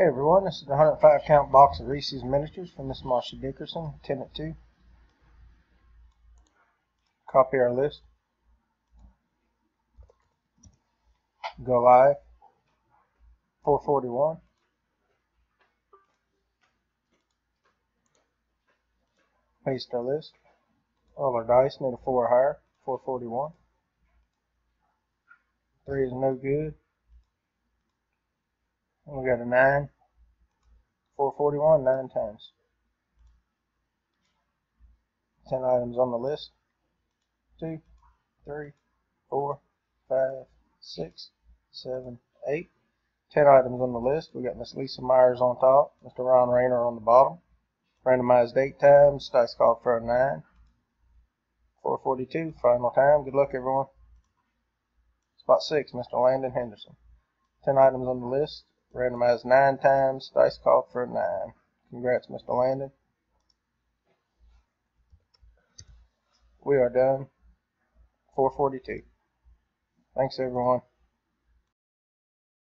Hey everyone, this is the 105 count box of Reese's miniatures from Miss Marcia Dickerson, Tenant 2. Copy our list. Go live. 441. Paste our list. All our dice need a 4 or higher. 441. 3 is no good. We got a 9. 441, 9 times. 10 items on the list. 2, 3, 4, 5, 6, 7, 8. 10 items on the list. We got Miss Lisa Myers on top, Mr. Ron Rayner on the bottom. Randomized 8 times. Dice called for a 9. 442, final time. Good luck, everyone. Spot 6, Mr. Landon Henderson. 10 items on the list. Randomized nine times. Dice called for a nine. Congrats, Mr. Landon. We are done. 442. Thanks, everyone.